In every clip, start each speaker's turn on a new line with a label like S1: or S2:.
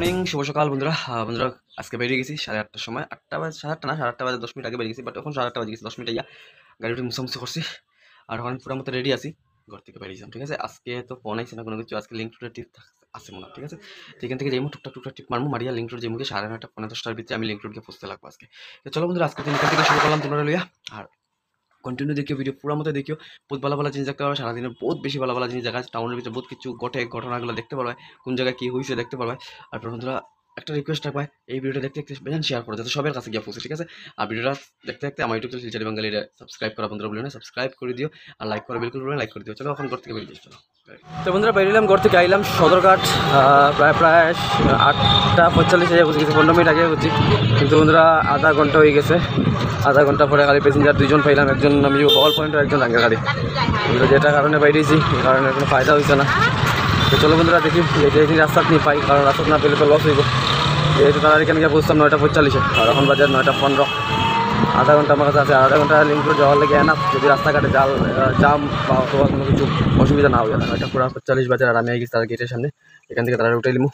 S1: Morning শুভ সকাল বন্ধুরা। বন্ধুরা, আজকে বেরিয়ে গেছি সাড়ে আটটার সময়। আটটা বাজে সাড়ে আটটা না, সাড়ে আটটা বাজে দশ মিনিট আগে বেরিয়ে গেছি বাট এখন সাড়ে আটটা বাজে গেছি, দশ মিনিট ইয়া গাড়িটা মুসামুসি করছি। আর এখন পুরো মতো রেডি আছি, ঘর থেকে বেরিয়েছিলাম ঠিক আছে? আজকে তো ফোন আইছে না কোনো কিছু, আজকে লিঙ্ক টুটের টিপ আছে মনে ঠিক আছে? তো এখান থেকে যাইমু টুকটাক টুকটাক টিপ মারমু, মারিয়া লিঙ্ক টুট যেমুকে সাড়ে নয়টা, পনেরো দশটার ভিতরে আমি লিঙ্ক টুটকে পৌঁছতে লাগবো আজকে। চলো বন্ধুরা আজকে দিন থেকে শুরু করলাম তোমরা লইয়া। আর কন্টিনিউ দেখিও ভিডিও পুরো মতো দেখিও। বহুত ভালো ভালো জিনিস দেখতে পারবে, সারাদিনে বহুত বেশি ভালো ভালো জিনিস দেখা আছে টাউনের ভিতরে বহুত কিছু ঘটে, ঘটনাগুলো দেখতে পারবে, কোন জায়গায় কী হয়েছে দেখতে পারবে। আর বন্ধুরা একটা রিকোয়েস্ট রাখবে এই ভিডিওটা দেখতে দেখতে বেজান শেয়ার করো যাতে সবার কাছে গিয়ে পৌঁছে, ঠিক আছে? আর ভিডিওটা দেখতে দেখতে আমার ইউটিউব চ্যানেল শিলচারি বাঙালিরা সাবস্ক্রাইব করা বন্ধুরা বলে না সাবস্ক্রাইব করে দিও, আর লাইক করা বিলকুল বলে লাইক করে দিও। চলো এখন ঘর থেকে বেরিয়ে চলো। তো বন্ধুরা বেরিয়েলাম ঘর থেকে আইলাম, সদরঘাট প্রায় প্রায় আটটা পঁয়তাল্লিশ হাজার বুঝে গেছে, পনেরো মিনিট আগে বুঝছি কিন্তু বন্ধুরা আধা ঘণ্টা হয়ে গেছে, আধা ঘণ্টা পরে খালি প্যাসেঞ্জার দুজন পাইলাম, একজন আমি অল পয়েন্ট একজন রাঙ্গা গাড়ি যেটা কারণে বাইরেছি এই কারণে কোনো ফায়দা হয়েছে না। তো চলো বন্ধুরা দেখি, এই যে রাস্তা নিয়ে পাই, কারণ রাস্তা না পেলে তো লস হইব। যেহেতু তারা এখানে গিয়ে বুঝতাম নয়টা পঁয়তাল্লিশে, আর এখন বাজার নয়টা পনেরো। আধা ঘণ্টা আমার কাছে আছে আধা ঘণ্টা লিঙ্ক করে যাওয়ার লাগে না যদি রাস্তাঘাটে জাল জাম বা অথবা কোনো কিছু অসুবিধা না হয়ে নয়টা পুরো পঁয়তাল্লিশ বাজার আর আমি গেছি তার গেটের সামনে। এখান থেকে তারা উঠে নিমু।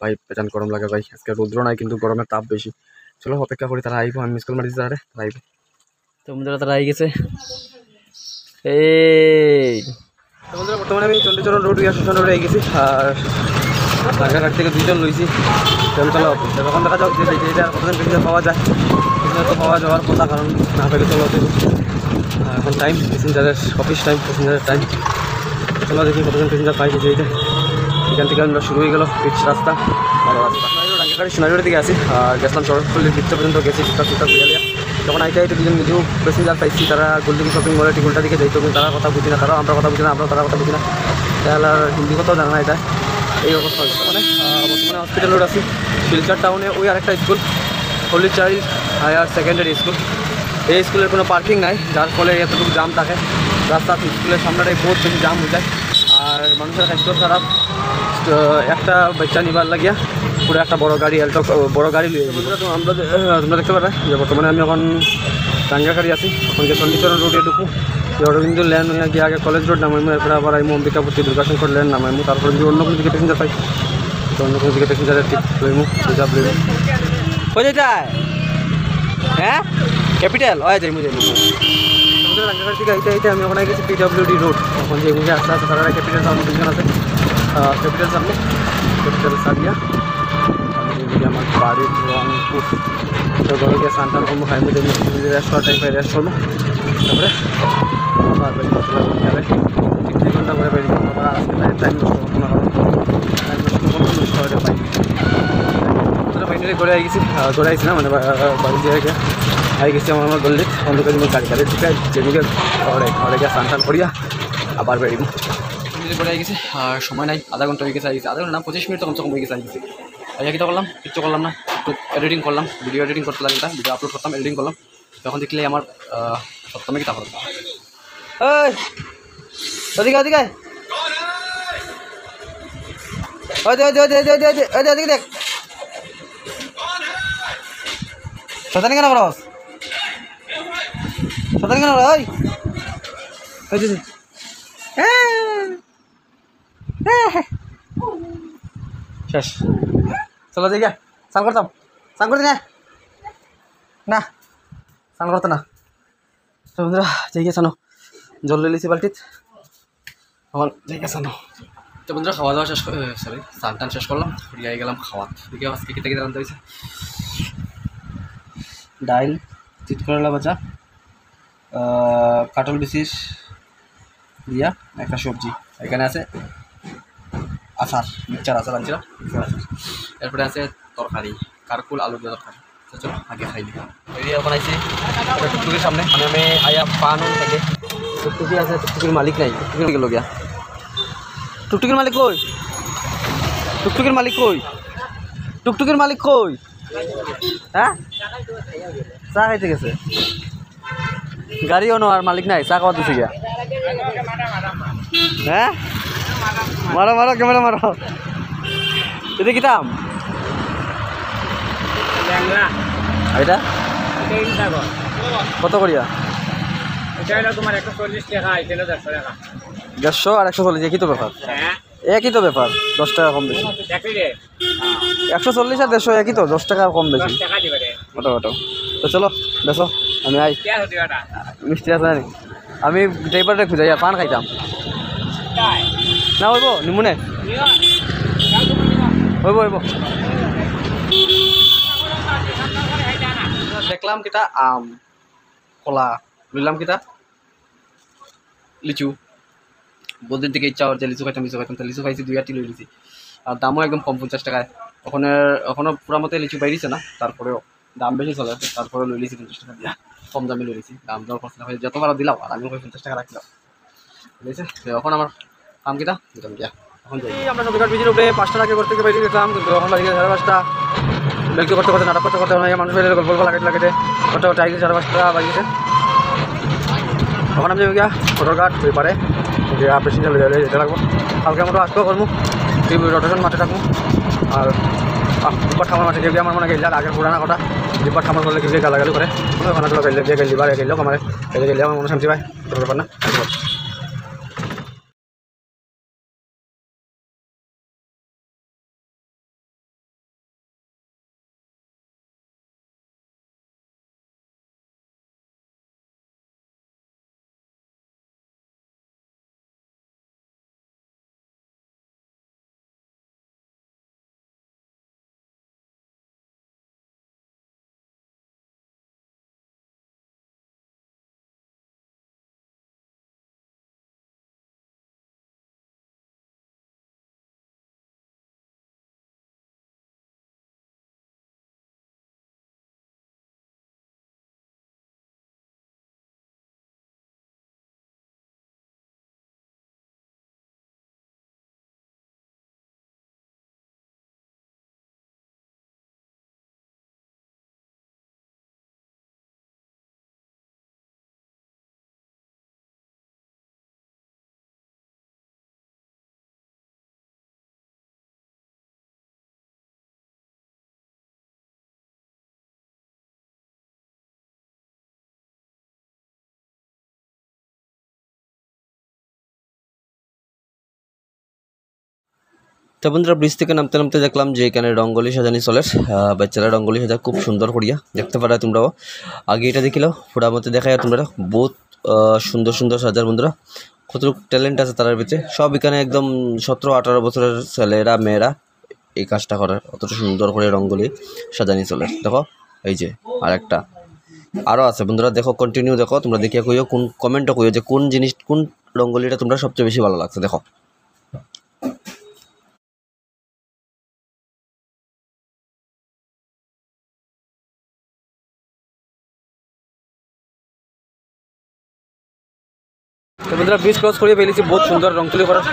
S1: ভাই পেটান গরম লাগে ভাই, আজকে রৌদ্র নাই কিন্তু গরমের তাপ বেশি। চলো অপেক্ষা করি, তারা আইবো, আমি মিস কল মারিছি তারা। আইবো। তো তারা আই গেছে। এই বর্তমানে আমি চণ্ডীচরণ রোড গিয়ে শ্মশান রোডে গেছি। আর রাজাঘাট থেকে দুইজন লইছি ট্রেন চলা অফিস তখন দেখা যাক যে এটা কতদিন পেছনে পাওয়া যায়। তো পাওয়া যাওয়ার কথা, কারণ না পেলে চলো এখন টাইম প্যাসেঞ্জারের অফিস টাইম প্যাসেঞ্জারের টাইম চলো দেখি কতজন প্যাসেঞ্জার পাই যে এইটা এখান থেকে আমরা শুরু হয়ে গেল পিচ রাস্তা। ভালো রাস্তা। গাড়ি সোনারির দিকে আসি আর গেছিলাম শরৎপল্লির ভিতর পর্যন্ত গেছি টুকটাক টুকটাক যখন আইতে আইতে দুজন কিছু প্যাসেঞ্জার পাইছি, তারা গোল্ডিং শপিং মলে টিকুলটা দিকে যাইতো তারা কথা বুঝি না, তারাও আমরা কথা বুঝি না আমরা তারা কথা বুঝি না। তাহলে আর হিন্দি কথাও জানা না এটা এই অবস্থা হয়েছে। মানে বর্তমানে হসপিটাল রোড আছি, শিলচর টাউনে ওই আরেকটা school holy child higher secondary school এই স্কুলের কোনো পার্কিং নাই, যার ফলে এতটুকু জাম থাকে। রাস্তা স্কুলের সামনেটাই বহুত বেশি জাম হয়ে যায়। আর মানুষের স্বাস্থ্য খারাপ। একটা বাচ্চা নিবার লাগিয়া পুরো একটা বড় গাড়ি এলটো বড় গাড়ি লিয়ে যাব তো আমরা তোমরা দেখতে পারা যে বর্তমানে আমি এখন টাঙ্গা গাড়ি আছি। এখন যে চণ্ডীচরণ রোডে ঢুকু অরবিন্দ ল্যান্ড হয়ে গিয়ে আগে কলেজ রোড নামাইমু এরপরে আবার আইমু অম্বিকাপতি দুর্গাশঙ্কর ল্যান্ড নামাইমু তারপরে যদি অন্য কোনো দিকে প্যাসেঞ্জার পাই। তো অন্য কোনো দিকে প্যাসেঞ্জারের টিপ লইমু রিজার্ভ লইমু কই যেটায় হ্যাঁ? ক্যাপিটাল হয় যাইমু যাইমু। রাঙ্গাঘাট থেকে আইতে আইতে আমি ওখানে গেছি পিডব্লিউডি রোড এখন যে মুখে আস্তে আস্তে তারা ক্যাপিটাল সামনে আছে। ক্যাপিটাল সামনে ক্যাপিটাল সারিয়া। আমার বাড়ির রংপুর তো ঘরে গিয়ে স্নান টান করব খাই রেস্ট করার টাইম রেস্ট করব তারপরে আবার ঠিক দুই ঘণ্টা করে বেরিয়ে পড়ব আবার আজকে টাইম নষ্ট করব না টাইম নষ্ট করব নষ্ট ঘরে না মানে বাড়ি দিয়ে গিয়ে আই গেছি আমার আমার গল্লিত অন্ধকার জন্য গাড়ি গাড়ি ঢুকে যেদিকে ঘরে ঘরে গিয়ে স্নান করিয়া আবার বেরিয়ে ঘরে আর সময় নাই, আধা ঘণ্টা হয়ে গেছে, আধা ঘণ্টা না, পঁচিশ মিনিট কমসে কম হয়ে গেছি আইয়া কিটা করলাম? কিচ্ছু করলাম না। এডিটিং করলাম ভিডিও এডিটিং করতে লাগলাম ভিডিও আপলোড করতাম এডিটিং করলাম। তখন দেখলে আমার সপ্তমে কিতা করলাম ওদিকে ওদিকে। ওই দে দে দে দে ওই দে ওই দে ওদিকে দেখ। শতানি কেন করস? শতানি কেন ওই ওই দিদি শেষ। চলো যাই স্নান করতাম। স্নান করতে না স্নান করতে না। তো বন্ধুরা যাই গিয়ে সানো জল লিছি বালতিত। আমার যাই গিয়ে সানো তো বন্ধুরা খাওয়া দাওয়া শেষ সরি স্নান টান শেষ করলাম। ঘুরিয়ে গেলাম খাওয়া। দিকে আজকে কেটে কেটে রান্না হয়েছে। ডাইল চিতকরলা ভাজা আহ, কাটল বিশিস দিয়া একটা সবজি। এখানে আছে আচার, মিক্সচার আচার আনছিলাম। মিক্সচার আচার এরপরে আছে তরকারি, কারকুল, আলু দিয়ে তরকারি। চলো, আগে খাই দিই এরিয়া বানাইছি। টুকটুকির সামনে। মানে আমি আয়া পান থেকে টুকটুকি আছে, টুকটুকির মালিক নাই। টুকটুকির গেল গিয়া। টুকটুকির মালিক কই? টুকটুকির মালিক কই? টুকটুকির মালিক কই? হ্যাঁ? চা খাইতে গেছে। গাড়িও নো আর মালিক নাই, চা খাওয়া দিছে গিয়া। হ্যাঁ? মারো মারো ক্যামেরা মারো। এটা কি দাম? এটা? কত করিয়া?
S2: দেড়শো
S1: আর একশো চল্লিশ কি তো ব্যাপার?
S2: হ্যাঁ।
S1: একই তো ব্যাপার দশ টাকা কম বেশি। একশো চল্লিশ আর দেড়শো একই তো দশ টাকা কম বেশি। ওটো ওটো। তো চলো বেসো আমি আই। মিষ্টি আছে আমি ড্রাইভারে খুঁজাই পান খাইতাম। না হইব নিমুনে। হইব হইব দেখলাম কিটা, আম, কলা, বুঝলাম কিটা? লিচু। বহুদিন থেকে ইচ্ছা হচ্ছে লিচু খাইতাম লিচু খাইতাম লিচু খাইছি, দুই আটি লই লিছি। আর দামও একদম কম, পঞ্চাশ টাকায়। ওখানে এখনও পুরা মতে লিচু বাইরিছে না, তারপরেও দাম বেশি চলে তারপরে লই লিছি পঞ্চাশ টাকা দিয়া। কম দামে লই লিছি, দাম দর করছে না যতবার দিলাম, আর আমি পঞ্চাশ টাকা রাখলাম। তো এখন আমার কাম কিটা? দিতাম দিয়া এখন আমরা সবকার বিজির উপরে পাঁচটা টাকা করতে বাইরে গেছিলাম কিন্তু এখন বাজে সাড়ে পাঁচটা। বেলকি করতে করতে নাটক করতে করতে মানুষ গল্প গল্প লাগাতে লাগাতে করতে করতে আইসি সাড়ে পাঁচটা বাজে গেছে। তখন আমি গিয়া ফটোঘাট হয়ে পারে। যে চলে যাবে যেতে লাগবো। কালকে আমরা আসব করব টিভি রোটেশন মাঠে থাকব। আর দুপার ঠামার মাঠে গিয়ে আমার মনে গেলে আগের পুরানা কথা। দুপার ঠামার করলে গিয়ে গালাগালি করে। ওখানে গেলে গিয়ে গেলি বার গেলেও আমার গেলে গেলে আমার মনে শান্তি পায় ব্যাপার না। তো বন্ধুরা ব্রিজ থেকে নামতে নামতে দেখলাম যে এখানে রঙ্গলি সাজানি চলে। বাচ্চারা রঙ্গলি সাজা খুব সুন্দর করিয়া। দেখতে পারা তোমরাও। আগে এটা দেখিলাও ফুটার মধ্যে দেখা তোমরা। বহুত সুন্দর সুন্দর সাজার বন্ধুরা। কতটুকু ট্যালেন্ট আছে তার ভিতরে। সব এখানে একদম সতেরো, আঠারো বছরের ছেলেরা, মেয়েরা এই কাজটা করার। অতটা সুন্দর করে রঙ্গলি সাজানি চলে। দেখো, এই যে আরেকটা। আরও আছে বন্ধুরা, দেখো কন্টিনিউ দেখো। তোমরা দেখিয়া কইও, কোন কমেন্টও কইও যে কোন জিনিস, কোন রঙ্গলিটা তোমরা সবচেয়ে বেশি ভালো লাগছে। দেখো। তো বন্ধুরা ব্রিজ ক্রস করিয়ে পেয়েছি বহুত সুন্দর রং তুলি করার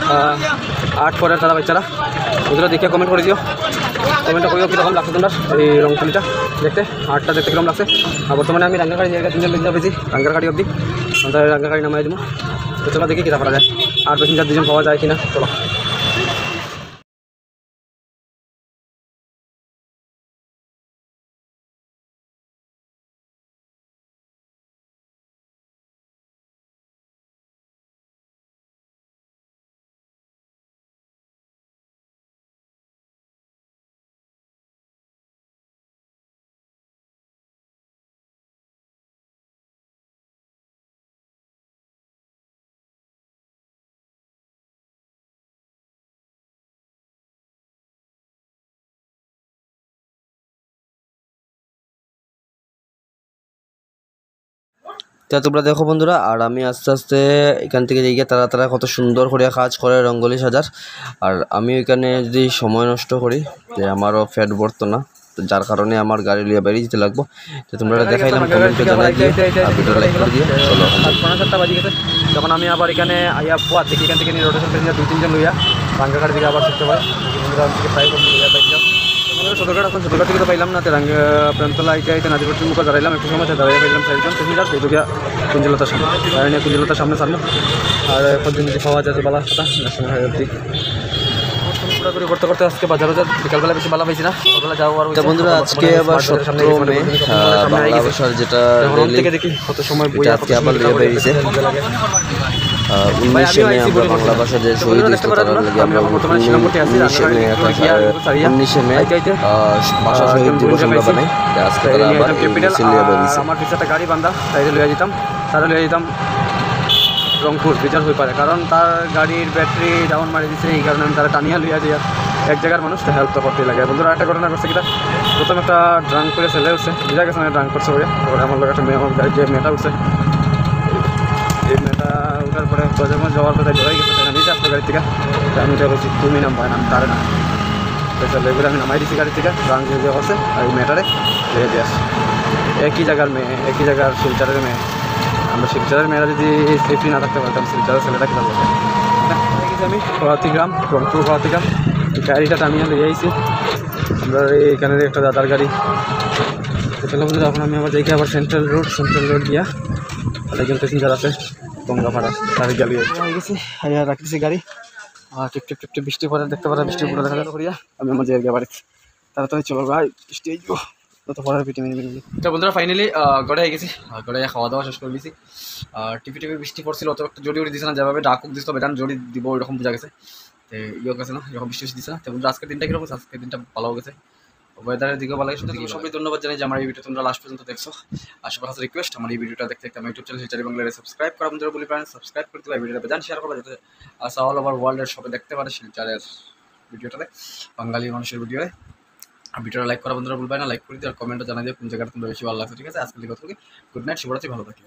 S1: আর্ট করার তারা বাচ্চারা বন্ধুরা, দেখে কমেন্ট করে দিও। কমেন্টটা করিও কীরকম লাগছে তোমার, এই রং তুলিটা দেখতে আর্টটা দেখতে কীরকম লাগছে। আর বর্তমানে আমি রাঙ্গাগাড়ি জায়গা তিনজন প্যাসেঞ্জার পেয়েছি রাঙ্গাগাড়ি অবধি। রাঙ্গার গাড়ি নামাই দেবো। তো তোমরা দেখি কীটা করা যায়। আর প্যাসেঞ্জার দুজন পাওয়া যায় কিনা, চলো। তা তোমরা দেখো বন্ধুরা আর আমি আস্তে আস্তে এখান থেকে গিয়ে তারা তারা কত সুন্দর করে কাজ করে রঙ্গলি সাজার। আর আমি এখানে যদি সময় নষ্ট করি যে আমারও ফ্যাট ভরতো না যার কারণে আমার গাড়ি লিয়ে বেরিয়ে যেতে লাগবো। তো তোমরা দেখাইলাম কমেন্টে জানাই দিও আর ভিডিও লাইক করে দিও চলো।
S2: পনেরো সাতটা বাজে গেছে যখন আমি আবার এখানে আইয়া পোয়া থেকে এখান থেকে নিয়ে রোটেশন প্যাসেঞ্জার দুই তিনজন লইয়া রাঙ্গাঘাট থেকে আবার ছুটতে পারে। প্রায় করতে লইয়া এখন ছোটোঘাট থেকে তো পাইলাম না রাঙ্গা প্রান্তলা আইতে আইতে নাজিপুর মুখে দাঁড়াইলাম একটু সময় দাঁড়িয়ে পাইলাম চারজন সেই দুগিয়া কুঞ্জলতার সামনে। কুঞ্জলতার সামনে সামনে আর পর্যন্ত যদি খাওয়া যায় তো বালা কথা ন্যাশনাল ঘোরাঘুরি করতে করতে আজকে বাজার বাজার বিকালবেলা বেশি ভালো পাইছি না আর
S1: বন্ধুরা আজকে আবার সতেরো মে বাংলা যেটা
S2: থেকে দেখি কত সময়
S1: আজকে আবার বেরিয়েছে
S3: উনিশে
S1: আমিও
S3: মে
S1: আইছি
S3: আমরা
S1: বলে।
S3: ভাষা যে শহীদ আমরা উনিশে মে উনিশে মে ভাষা দিবস আমরা বানাই আজকে তারা আবার মিছিল নিয়ে বেরিয়েছে।
S1: আমার গাড়ি বান্ধা তাই যেতাম। তারা যেতাম। রংপুর বিচার হয়ে পারে। কারণ তার গাড়ির ব্যাটারি ডাউন মারি দিছে এই কারণে আমি তারা টানিয়া লইয়া যাই। এক জায়গার মানুষ হেল্প তো করতেই লাগে। বন্ধুরা একটা ঘটনা করছে কিটা প্রথম একটা ড্রাঙ্ক করে ছেলে উঠছে। বুঝা গেছে ড্রাঙ্ক করছে বলে? আমার লোক একটা মেয়ে আমার গাড়ি যে মেয়েটা উঠছে উঠার পরে যাওয়ার কথা জয় গেছে নিচে আসলো গাড়ি থেকে। আমি তো বলছি, তুমি নাম ভাই, নাম তারে না। তো এগুলো আমি নামাই দিছি গাড়ি থেকে ড্রাঙ্ক যে আছে আর এই মেয়েটারে রেখে দিয়ে আসি একই জায়গার মেয়ে, একই জায়গার শিলচারের মেয়ে। আমরা শিলচরের মেয়েরা যদি সেফটি না থাকতে পারতাম, শিলচরের ছেলেটা কী বলব আমি খোয়াতি গ্রাম রংপুর খোয়াতি গ্রাম গাড়িটা টানিয়ে লিয়ে আইছি আমরা এইখানের একটা দাদার গাড়ি। চলো বন্ধুরা, এখন আমি আবার দেখি আবার সেন্ট্রাল রোড সেন্ট্রাল রোড গিয়া আর একজন প্যাসেঞ্জার আছে। গঙ্গাপাড়া তার গাড়ি হয়ে গেছি আইয়া রাখতেছি গাড়ি। আর টিপ টিপ টিপ টিপ বৃষ্টি পরে দেখতে পারা বৃষ্টি পরে দেখা করিয়া। আমি আমার জায়গা বাড়িতে তাড়াতাড়ি চলো ভাই বৃষ্টি আইব তত পড়ার পিটি মিনি মিনি তো বন্ধুরা ফাইনালি গড়ে হয়ে গেছি। খাওয়া দাওয়া শেষ করে দিয়েছি। আর টিপি টিপি বৃষ্টি পড়ছিল অত একটা জড়ি উড়ি দিছে না। যেভাবে ডাকুক দিছিল বেটান জড়ি দিব ওইরকম বোঝা গেছে। তো ইয়ে গেছে না এরকম বৃষ্টি দিছে না। তো বন্ধুরা আজকের দিনটা কীরকম? আজকের দিনটা ভালো গেছে। ওয়েদারের দিকেও ভালো গেছে শুধু সবাই ধন্যবাদ জানাই যে আমার এই ভিডিও তোমরা লাস্ট পর্যন্ত দেখছ। আশা কাছে রিকোয়েস্ট আমার এই ভিডিওটা দেখতে দেখতে আমার ইউটিউব চ্যানেল হিচারি বাংলায় সাবস্ক্রাইব করা বন্ধুরা বলি প্রাণ সাবস্ক্রাইব করতে পারে ভিডিওটা বেজান শেয়ার করা যাতে আসা অল ওভার ওয়ার্ল্ডের সবাই দেখতে পারে শিলচারের ভিডিওটাতে বাঙালি মানুষের ভিডিওয়ে আর ভিডিওটা লাইক করা বন্ধুরা বলবে না লাইক করে দিও আর কমেন্টে জানাই দিও কোন জায়গাটা তোমরা বেশি ভালো লাগছে ঠিক আছে? আজকে কথা গুড নাইট শুভরাত্রি ভালো থাকি